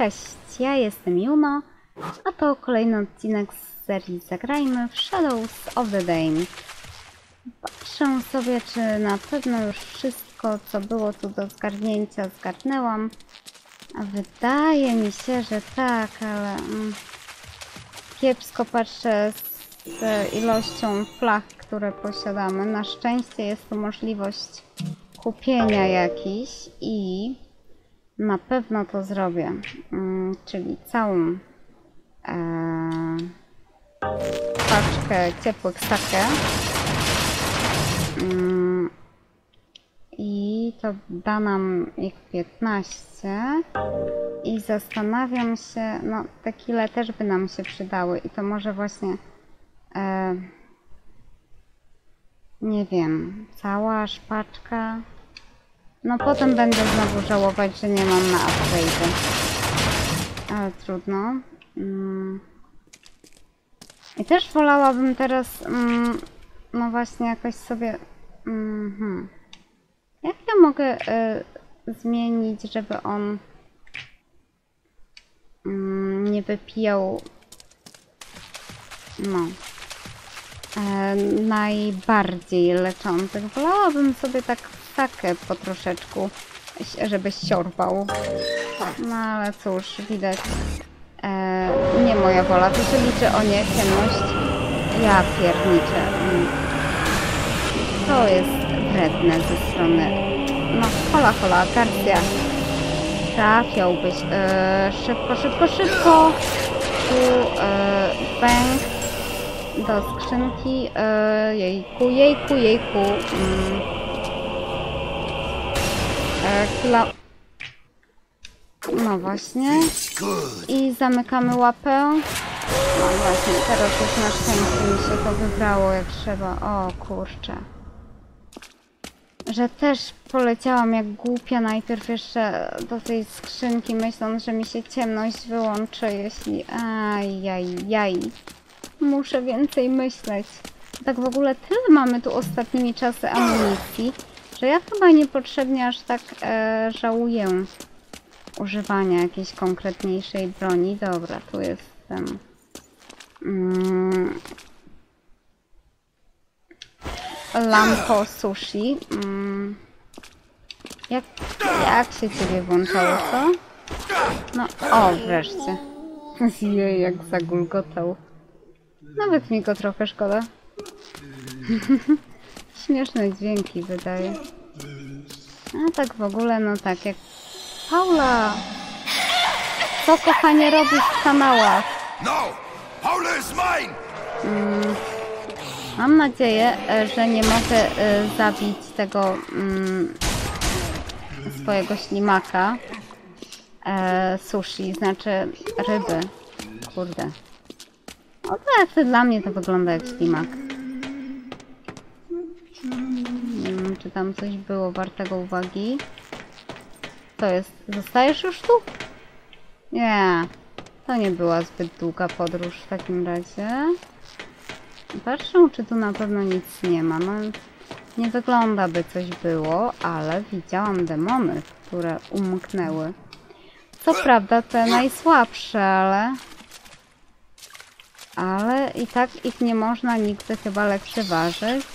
Cześć, ja jestem Juno, a to kolejny odcinek z serii Zagrajmy w Shadows of the Dame. Patrzę sobie, czy na pewno już wszystko, co było tu do zgarnięcia, zgarnęłam. A wydaje mi się, że tak, ale mm, kiepsko patrzę z ilością flag, które posiadamy. Na szczęście jest tu możliwość kupienia jakiś i na pewno to zrobię. Mm, czyli całą e, paczkę ciepłych sakę. Mm, I to da nam ich 15. I zastanawiam się, no te kile też by nam się przydały. I to może właśnie, e, nie wiem, cała szpaczka. No potem będę znowu żałować, że nie mam na upgrade. Ale trudno. Mm. I też wolałabym teraz, mm, no właśnie jakoś sobie... Mm, hmm. Jak ja mogę y, zmienić, żeby on mm, nie wypijał no e, najbardziej leczących. Wolałabym sobie tak takę po troszeczku, żeby siorbał. No ale cóż, widać. E, nie moja wola, tu się liczy o nie, ciemność. Ja pierniczę. To jest wredne ze strony... No, hola, hola, Garcia. Trafiałbyś. E, szybko, szybko, szybko. Tu e, bęk do skrzynki. E, jejku, jejku, jejku. Mm. E. No właśnie. I zamykamy łapę. No właśnie, teraz już na szczęście mi się to wybrało jak trzeba. O kurczę. Że też poleciałam jak głupia najpierw jeszcze do tej skrzynki, myśląc, że mi się ciemność wyłączy, jeśli... Ajajaj. Muszę więcej myśleć. Tak w ogóle tyle mamy tu ostatnimi czasy amunicji, że ja chyba niepotrzebnie aż tak e, żałuję używania jakiejś konkretniejszej broni. Dobra, tu jestem. Mm. Lampo sushi. Mm. Jak, jak się ciebie włączało, co? No, o, wreszcie. Jej, jak zagulgotał. Nawet mi go trochę szkoda. Śmieszne dźwięki wydaje. A tak w ogóle, no tak jak... Paula! Co kochanie robisz w kanałach? No! Paula is mine! Mam nadzieję, e, że nie mogę e, zabić tego mm, swojego ślimaka e, sushi, znaczy ryby. Kurde. O tak, to dla mnie to wygląda jak ślimak. Nie wiem, tam coś było wartego uwagi. To jest... Zostajesz już tu? Nie. To nie była zbyt długa podróż w takim razie. Patrzę, czy tu na pewno nic nie ma. No, nie wygląda, by coś było, ale widziałam demony, które umknęły. Co prawda te najsłabsze, ale... Ale i tak ich nie można nigdy chyba lekceważyć.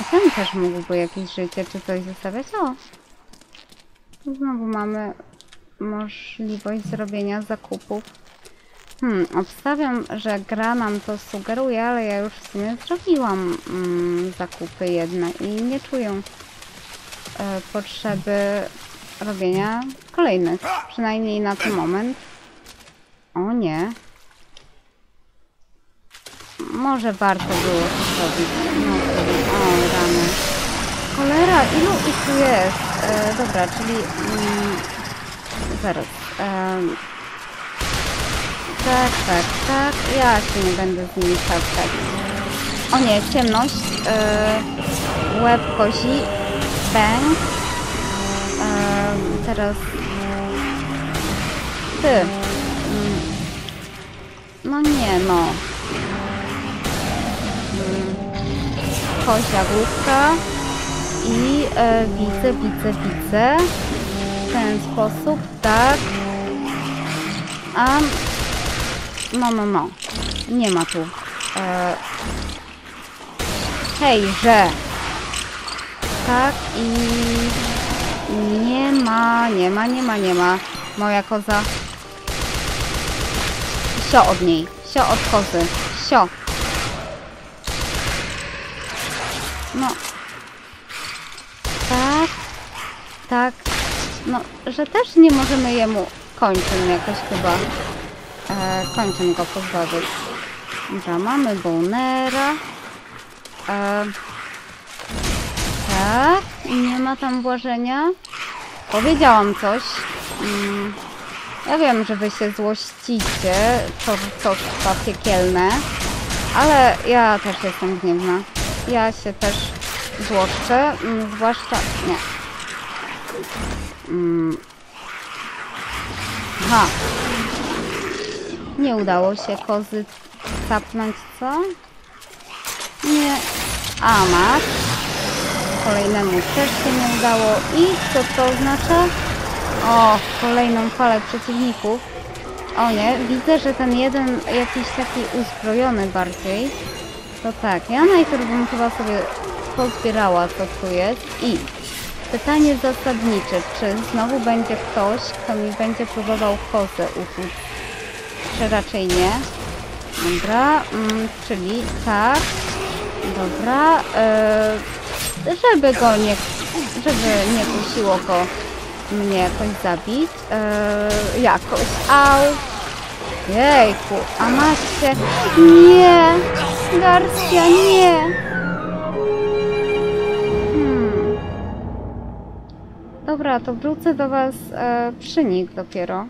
A ten też mógłby jakieś życie czy coś zostawiać. O! Znowu mamy możliwość zrobienia zakupów. Hmm, obstawiam, że gra nam to sugeruje, ale ja już w sumie zrobiłam mm, zakupy jedne i nie czuję e, potrzeby robienia kolejnych. Przynajmniej na ten moment. O nie. Może warto było to zrobić. No. Cholera, ilu ich tu jest? E, dobra, czyli... Mm, zaraz. E, tak, tak, tak. Ja się nie będę z nimi spotkać. O nie, ciemność. E, łeb kozi. Bang. E, teraz... Ty. Mm. No nie, no. kozia główka i e, widzę, widzę, widzę w ten sposób, tak A... No, no, no. Nie ma tu. E... Hejże! Tak i... Nie ma, nie ma, nie ma, nie ma. Moja koza. Sio od niej. Sio od kozy. Sio. No. Tak. Tak. No, że też nie możemy jemu kończyn jakoś chyba. E, go pozbawić. Dobra, mamy bonera. E, tak. Nie ma tam włażenia. Powiedziałam coś. Mm, ja wiem, że wy się złościcie. To, trwa piekielne. Ale ja też jestem gniewna. Ja się też złoszczę. Mm, zwłaszcza... Nie. Mm. Aha. Nie udało się kozy capnąć, co? Nie. A, masz. Kolejnemu też się nie udało. I co to oznacza? O, kolejną falę przeciwników. O nie, widzę, że ten jeden jakiś taki uzbrojony bardziej. To tak, ja najpierw bym chyba sobie pozbierała co tu jest i pytanie zasadnicze, czy znowu będzie ktoś, kto mi będzie próbował kozę utuć? Czy raczej nie? Dobra, mm, czyli tak, dobra, e, żeby go nie, żeby nie kusiło go mnie jakoś zabić, e, jakoś, au, jejku, a macie, nie, Garcia, nie, Dobra, to wrócę do Was e, przy nich dopiero.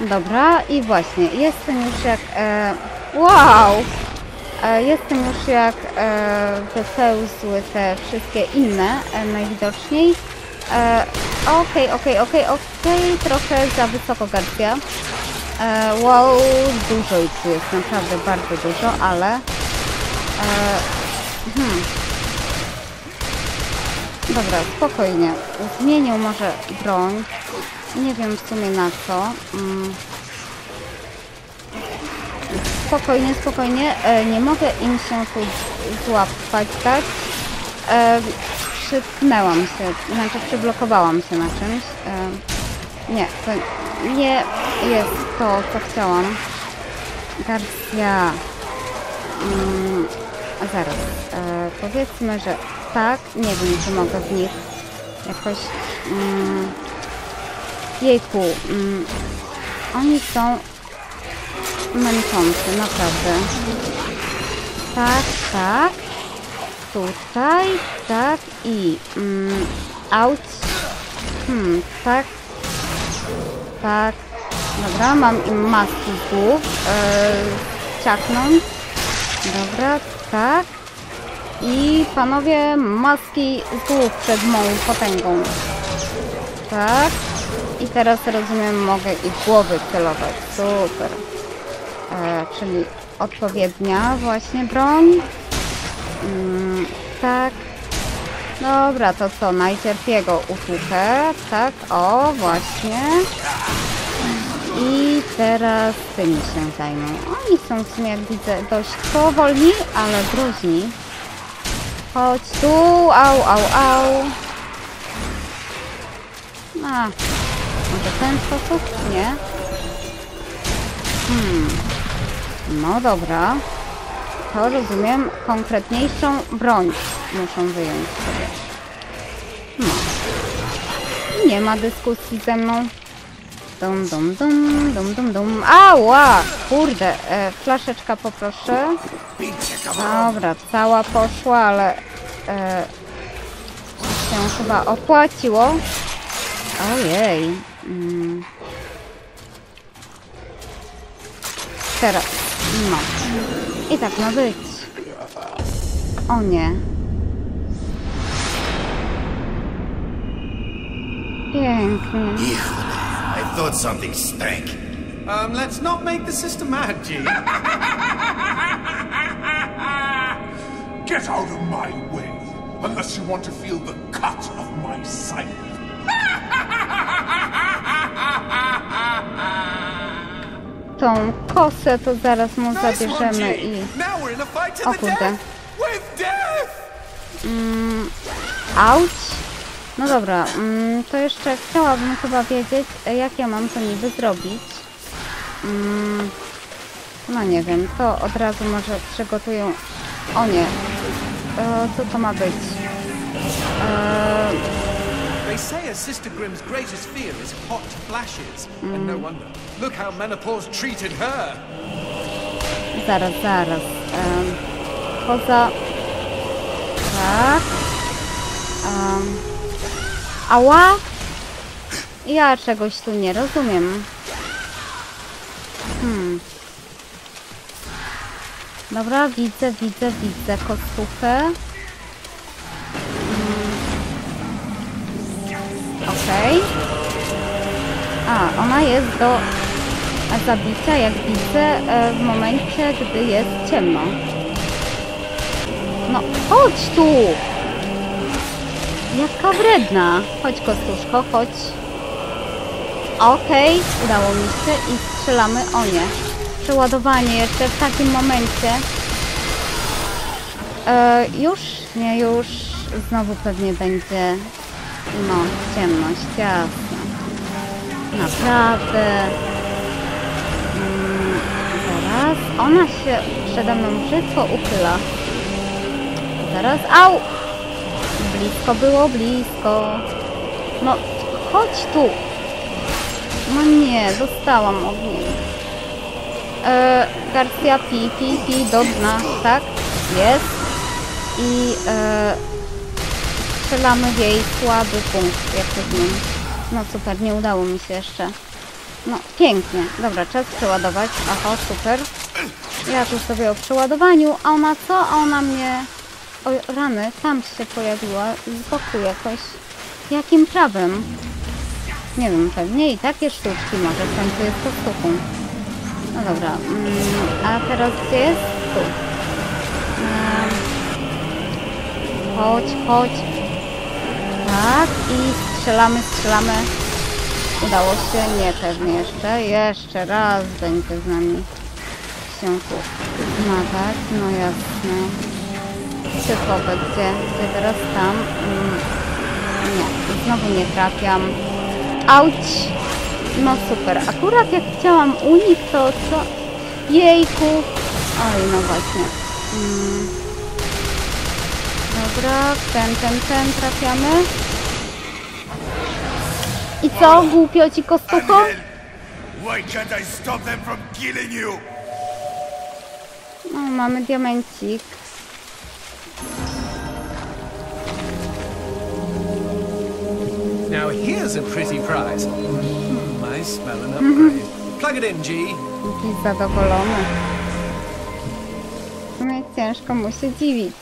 Dobra, i właśnie, jestem już jak... E, wow! E, jestem już jak e, wypełzły te wszystkie inne, e, najwidoczniej. E, Okej, okej, okej, okej, trochę za wysoko Garcia. E, wow, dużo ich tu jest, naprawdę bardzo dużo, ale... E, hmm. Dobra, spokojnie. Zmienię może broń. Nie wiem w sumie na co. Mm. Spokojnie, spokojnie. E, nie mogę im się tu złapać, tak? E, przytknęłam się, znaczy przyblokowałam się na czymś. E, nie, to nie jest to, co chciałam. Garcia. Mm, zaraz. Powiedzmy, że tak. Nie wiem, czy mogę w nich jakoś... Mm, jejku. Mm, oni są męczący, naprawdę. Tak, tak. Tutaj, tak i... Mm, out. Hmm, tak. Tak. Dobra, mam im maski z głów. Yy, ciachnąć. Dobra, tak. I panowie, maski z przed moją potęgą. Tak. I teraz rozumiem, mogę ich głowy celować. Super. E, czyli odpowiednia właśnie broń. Mm, tak. Dobra, to co? Najpierw jego utłukę. Tak, o, właśnie. I teraz tymi się zajmą. Oni są w sumie, jak widzę, dość powolni, ale groźni. Chodź tu, au, au, au. A, może ten sposób? Nie. Hmm. No dobra. To rozumiem, konkretniejszą broń muszą wyjąć sobie. No. Nie ma dyskusji ze mną. Dum, dum, dum, dum, dum, dum. Ała! Kurde, e, flaszeczka poproszę. Dobra, cała poszła, ale e, się chyba opłaciło. Ojej. Mm. Teraz. No. I tak ma być. O nie. Pięknie. I thought something stank. Um, let's not make the sister mad, G. Get out of my way, unless you want to feel the cut of my scythe. tą kosę, to zaraz mu Nice one, zabierzemy G. i... Now we're in a fight to the kurde. death with death. Auć! No dobra, mm, to jeszcze chciałabym chyba wiedzieć, e, jak ja mam to niby zrobić. Mm, no nie wiem, to od razu może przygotuję... O nie, e, co to ma być? E, They say a Sister Grimm's greatest fear is hot flashes, and no wonder. Look how menopause treated her. zaraz, zaraz. Um, poza... Tak. Um, ała? Ja czegoś tu nie rozumiem. Hmm. Dobra, widzę, widzę, widzę kostówkę. Mm. Okej. A, ona jest do zabicia, jak widzę, e, w momencie, gdy jest ciemno. No, chodź tu! Jaka wredna! Chodź, Kostuszko, chodź. Okej, udało mi się i strzelamy. O nie. Przeładowanie jeszcze w takim momencie. E, już? Nie, już. Znowu pewnie będzie, no, ciemność, jasne. Naprawdę. Mm, zaraz. Ona się przede mną brzydko uchyla. Zaraz. Au! Blisko było, blisko. No, chodź tu. No nie, dostałam od niej. E, Garcia pi, pi, pi, do dna, tak? Jest. I e, strzelamy w jej słaby punkt, jak to zmieni. No super, nie udało mi się jeszcze. No, pięknie. Dobra, czas przeładować. Aha, super. Ja tu sobie o przeładowaniu, a ona co? A ona mnie... O, rany, tam się pojawiła z boku jakoś. Jakim prawem? Nie wiem, pewnie i takie sztuczki może w końcu jest kostuchą. No dobra, mm, a teraz gdzie jest? Tu. Chodź, chodź. Tak, i strzelamy, strzelamy. Udało się? Nie, pewnie jeszcze. Jeszcze raz będzie z nami się tu zmagać. No jasne. Typowe, gdzie? Gdzie teraz tam? Mm, nie, znowu nie trafiam. Auć! No super. Akurat jak chciałam unik, to co? Jejku! Oj, no właśnie. Mm. Dobra, ten, ten, ten trafiamy. I co, głupio ci kostucho? And then, why can't I stop them from killing you? No, mamy diamencik. Now here's a pretty prize. Hmm, I smell an upgrade. Plug it in, G. Jakiś zadowolony. W sumie ciężko mu się dziwić.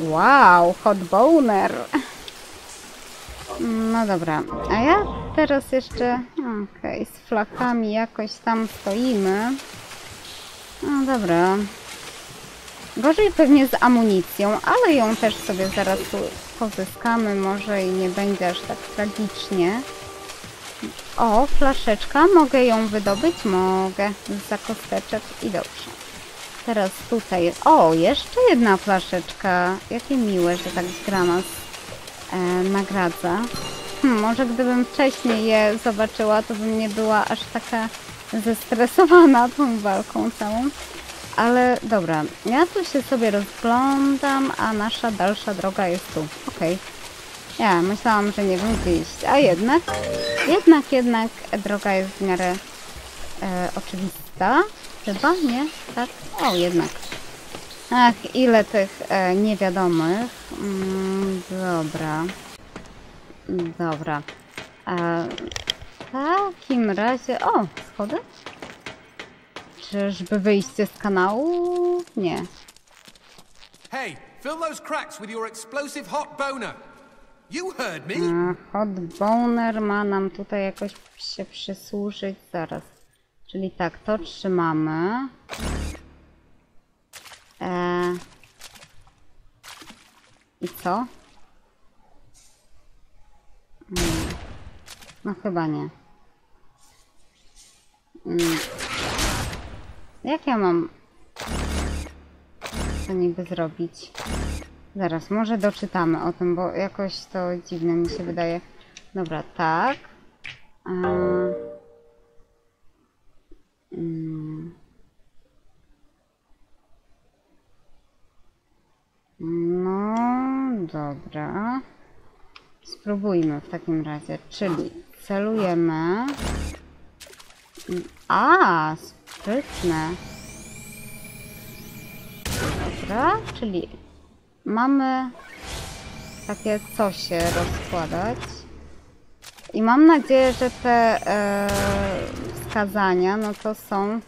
Wow, hot boner. No dobra, a ja teraz jeszcze, okej, z flakami jakoś tam stoimy. No dobra. Gorzej pewnie z amunicją, ale ją też sobie zaraz pozyskamy, może i nie będzie aż tak tragicznie. O, flaszeczka, mogę ją wydobyć? Mogę, za kosteczek i dobrze. Teraz tutaj, o, jeszcze jedna flaszeczka. Jakie miłe, że tak gra nas e, nagradza. Hmm, może gdybym wcześniej je zobaczyła, to bym nie była aż taka zestresowana tą walką całą. Ale dobra, ja tu się sobie rozglądam, a nasza dalsza droga jest tu. Okej. Ja myślałam, że nie gdzie iść, a jednak, jednak, jednak droga jest w miarę e, oczywista. Chyba, nie? Tak? O, jednak. Ach, ile tych e, niewiadomych. Mm, dobra. Dobra. E, w takim razie... O, schody? Czyżby wyjście z kanału? Nie. Hey, fill those cracks with your explosive hot boner. You heard me. A hot boner ma nam tutaj jakoś się przysłużyć. Zaraz. Czyli tak, to trzymamy. E... I co? Mm. No chyba nie. Mm. Jak ja mam to niby zrobić? Zaraz, może doczytamy o tym, bo jakoś to dziwne mi się wydaje. Dobra, tak. A... Mm. No, dobra. Spróbujmy w takim razie. Czyli celujemy. A, sprytne. Dobra, czyli mamy takie cosie rozkładać. I mam nadzieję, że te e, wskazania, no to są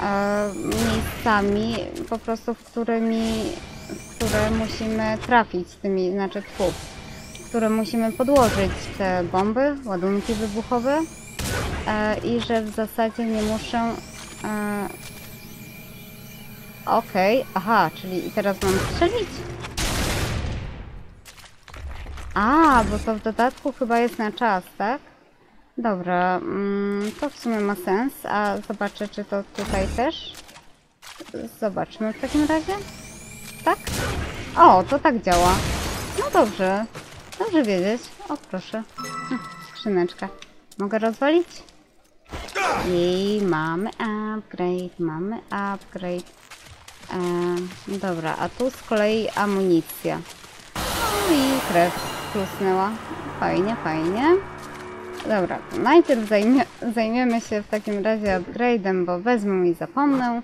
e, miejscami po prostu, w którymi, w które musimy trafić tymi, znaczy tfu, w które musimy podłożyć te bomby, ładunki wybuchowe e, i że w zasadzie nie muszę e, Okej, aha, czyli i teraz mam strzelić? A, bo to w dodatku chyba jest na czas, tak? Dobra, mm, to w sumie ma sens, a zobaczę, czy to tutaj też. Zobaczmy w takim razie. Tak? O, to tak działa. No dobrze, dobrze wiedzieć. O, proszę. Hm, skrzyneczka. Mogę rozwalić? I mamy upgrade, mamy upgrade. E, dobra, a tu z kolei amunicja. No i krew plusnęła. Fajnie, fajnie. Dobra, najpierw zajmie, zajmiemy się w takim razie upgrade'em, bo wezmę i zapomnę.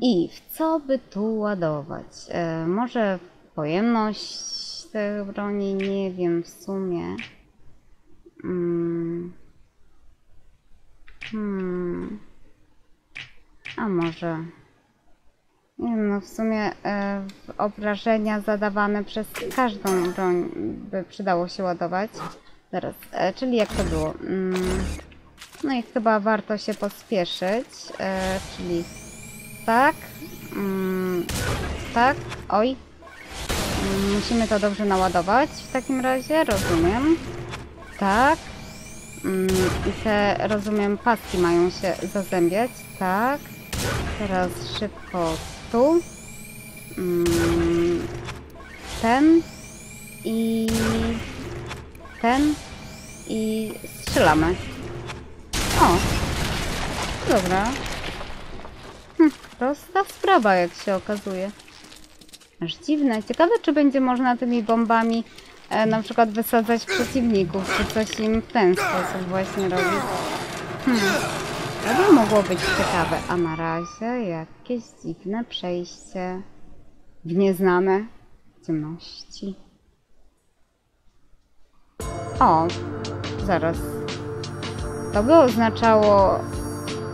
I w co by tu ładować? E, może pojemność tej broni? Nie wiem w sumie. Mm. Hmm. A może... Nie wiem, no w sumie e, obrażenia zadawane przez każdą broń by przydało się ładować. Zaraz, e, czyli jak to było? Mm, no i chyba warto się pospieszyć, e, czyli tak, mm, tak, oj. Mm, musimy to dobrze naładować w takim razie, rozumiem. Tak. Mm, I te, rozumiem, paski mają się zazębiać, tak. Teraz szybko tu. Mm, ten i ten i strzelamy. O, dobra. Hm, prosta sprawa, jak się okazuje. Aż dziwne. Ciekawe, czy będzie można tymi bombami na przykład wysadzać przeciwników, czy coś im w ten sposób właśnie robić. Hmm. To by mogło być ciekawe, a na razie jakieś dziwne przejście w nieznane ciemności. O, zaraz. To by oznaczało...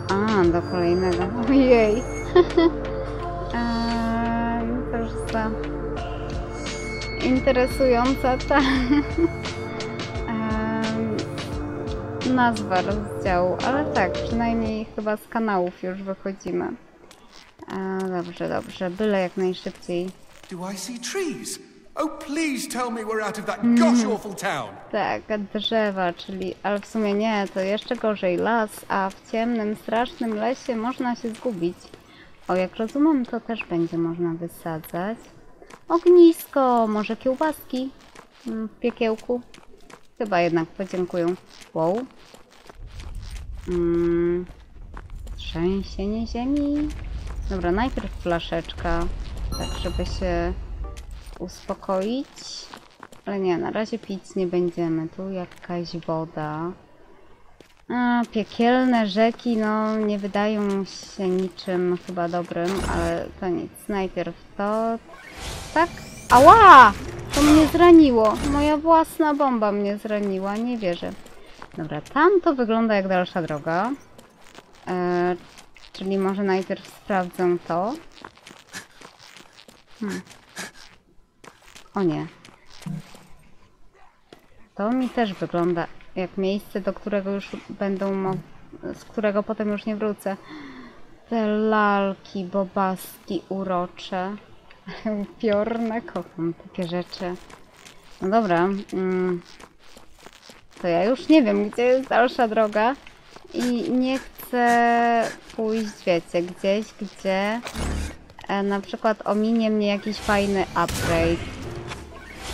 A, do kolejnego. Ojej. Interesująca ta... nazwa rozdziału, ale tak, przynajmniej chyba z kanałów już wychodzimy. A, dobrze, dobrze, byle jak najszybciej. Do I see trees? Oh, please tell me we're out of that gosh awful town. Tak, drzewa, czyli, ale w sumie nie, to jeszcze gorzej, las, a w ciemnym, strasznym lesie można się zgubić. O, jak rozumiem, to też będzie można wysadzać. Ognisko, może kiełbaski mm, w piekiełku. Chyba jednak podziękują. Wow. Mm, trzęsienie ziemi. Dobra, najpierw flaszeczka, tak żeby się uspokoić. Ale nie, na razie pić nie będziemy. Tu jakaś woda. A, piekielne rzeki, no nie wydają się niczym chyba dobrym, ale to nic. Najpierw to... Tak? Ała! To mnie zraniło. Moja własna bomba mnie zraniła, nie wierzę. Dobra, tam to wygląda jak dalsza droga. E, czyli może najpierw sprawdzę to. Hmm. O nie. To mi też wygląda jak miejsce, do którego już będą z którego potem już nie wrócę. Te lalki, bobaski urocze. Upiorne, kocham takie rzeczy. No dobra. Mm. to ja już nie wiem, gdzie jest dalsza droga. I nie chcę pójść, wiecie, gdzieś, gdzie e, na przykład ominie mnie jakiś fajny upgrade.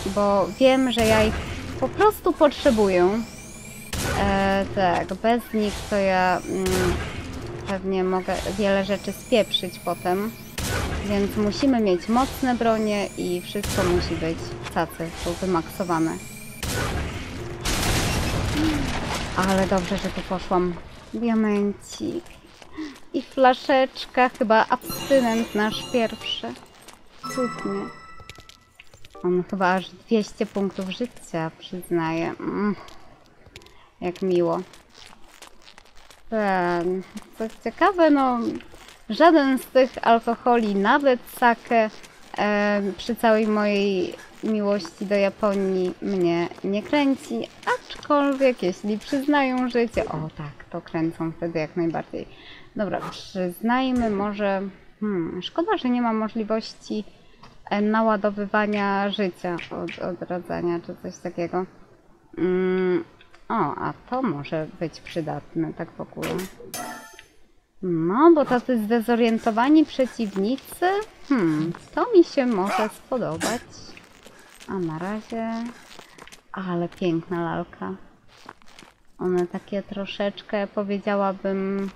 Bo wiem, że ja ich po prostu potrzebuję. E, tak, bez nich to ja mm, pewnie mogę wiele rzeczy spieprzyć potem. Więc musimy mieć mocne bronie i wszystko musi być cacy, są wymaksowane. Ale dobrze, że tu poszłam. Diamencik. I flaszeczka, chyba abstynent nasz pierwszy. Cudnie. On chyba aż 200 punktów życia przyznaje. Mm. Jak miło. Ten, co ciekawe, no żaden z tych alkoholi, nawet sake, e, przy całej mojej miłości do Japonii mnie nie kręci, aczkolwiek jeśli przyznają życie, o tak, to kręcą wtedy jak najbardziej. Dobra, przyznajmy może, hmm, szkoda, że nie ma możliwości e, naładowywania życia, od, odradzania czy coś takiego. Mm, o, a to może być przydatne, tak w ogóle. No, bo tacy zdezorientowani przeciwnicy, hmm, to mi się może spodobać. A na razie... Ale piękna lalka. One takie troszeczkę, powiedziałabym,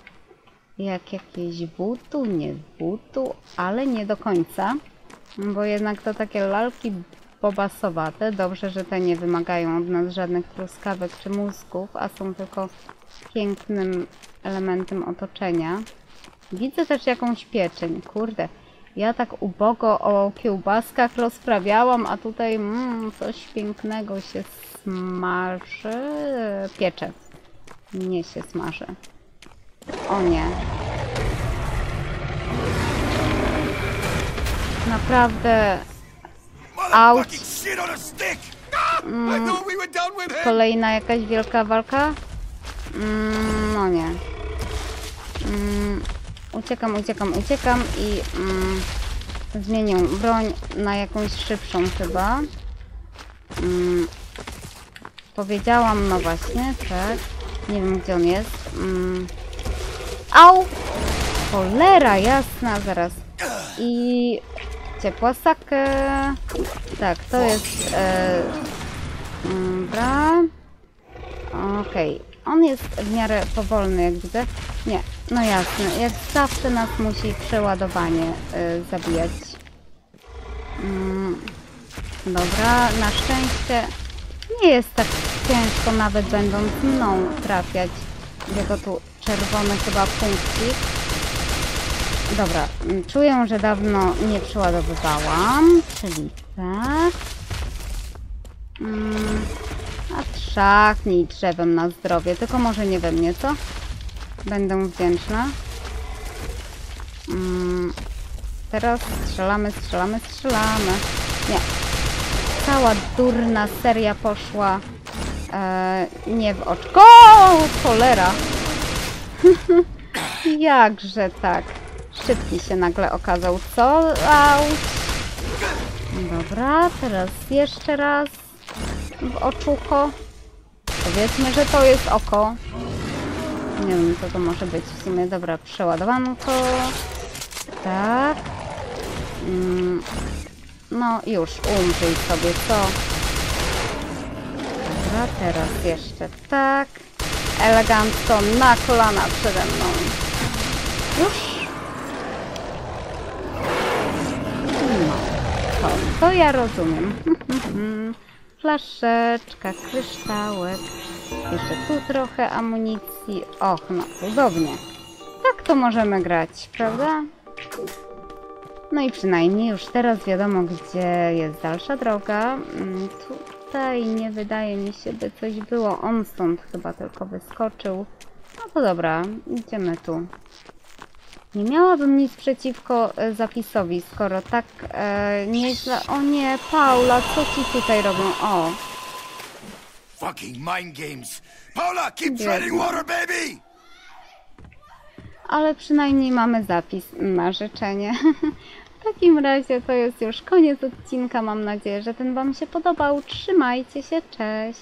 jak jakieś wutu, nie wutu, ale nie do końca. Bo jednak to takie lalki bobasowate. Dobrze, że te nie wymagają od nas żadnych truskawek czy mózgów, a są tylko pięknym elementem otoczenia. Widzę też jakąś pieczeń. Kurde, ja tak ubogo o kiełbaskach rozprawiałam, a tutaj mm, coś pięknego się smaży. Piecze. Nie się smaży. O nie. Naprawdę Motherfucking shit on a stick! I thought we were done with him! kolejna jakaś wielka walka? Mm, no nie. Mm, uciekam, uciekam, uciekam i mm, zmienię broń na jakąś szybszą chyba. Mm, powiedziałam, no właśnie, tak. Nie wiem gdzie on jest. Mm. Au! Cholera jasna, zaraz. I ciepła sakę. Tak, to jest... E, dobra. Okej. On jest w miarę powolny, jak widzę. Nie, no jasne. Jak zawsze nas musi przeładowanie y, zabijać. Mm, dobra, na szczęście nie jest tak ciężko, nawet będąc mną trafiać jego tu czerwony chyba punkcik. Dobra, mm, czuję, że dawno nie przeładowywałam, czyli tak. Mm, a trzachnij drzewem na zdrowie, tylko może nie we mnie, co? Będę wdzięczna. Mm, teraz strzelamy, strzelamy, strzelamy. Nie. Cała durna seria poszła e, nie w oczko. O, cholera! Jakże tak. Szybki się nagle okazał, co? Au. Dobra, teraz jeszcze raz w oczucho. Powiedzmy, że to jest oko. Nie wiem, co to może być w sumie. Dobra, przeładowano to. Tak. Mm. No już, umrzyj sobie, co? Dobra, teraz jeszcze tak. Elegancko na kolana przede mną. Już? No, to, to ja rozumiem. Flaszeczka, kryształek. Jeszcze tu trochę amunicji. Och, no cudownie. Tak to możemy grać, prawda? No i przynajmniej już teraz wiadomo, gdzie jest dalsza droga. Mm, Tutaj nie wydaje mi się, by coś było. On stąd chyba tylko wyskoczył. No to dobra, idziemy tu. Nie miałabym nic przeciwko e, zapisowi, skoro tak e, nieźle... O nie, Paula, co ci tutaj robią? O, Fucking mind games! Paula, keep treading water, baby! ale przynajmniej mamy zapis na życzenie. W takim razie to jest już koniec odcinka. Mam nadzieję, że ten Wam się podobał. Trzymajcie się, cześć!